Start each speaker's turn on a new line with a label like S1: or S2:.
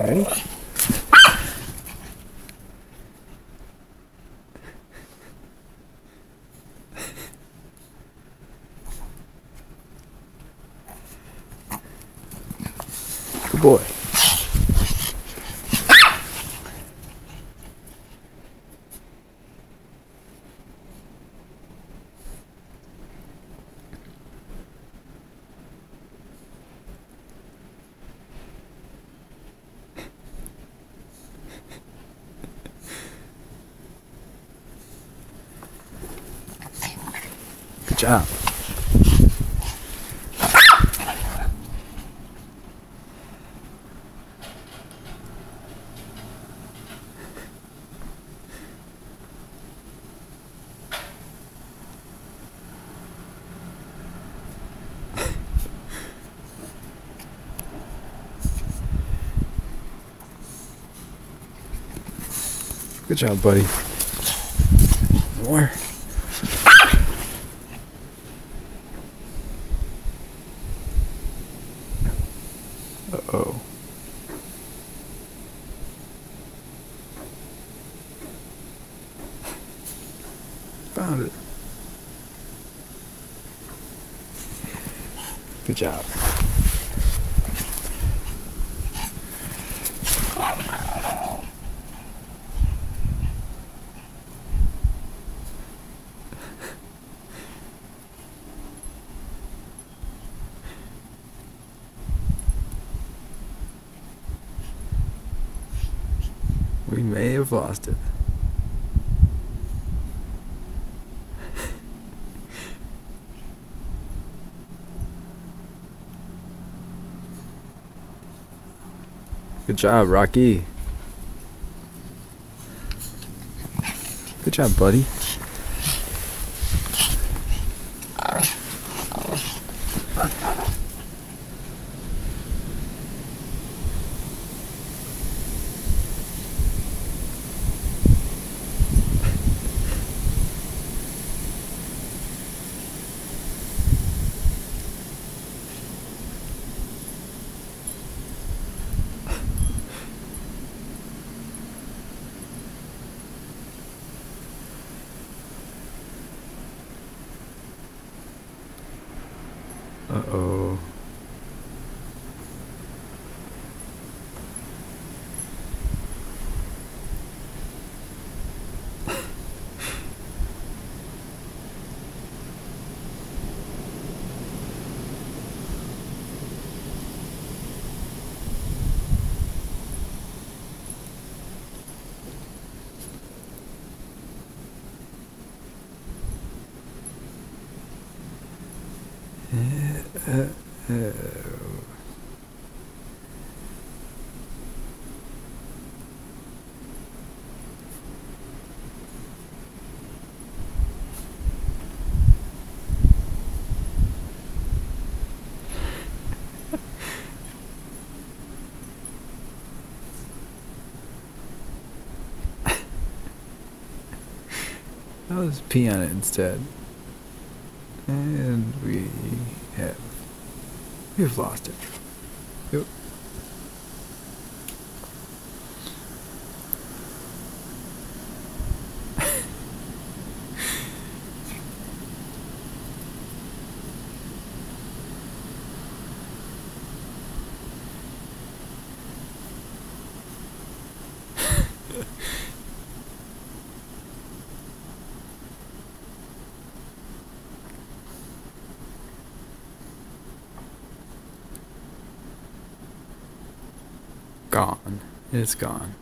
S1: Ready? Good boy. Good job. Good job, buddy. More. Oh. Found it. Good job. We may have lost it. Good job, Rocky. Good job, buddy. Uh oh. I'll just pee on it instead. And we have we've lost it. Yep. Gone. It's gone.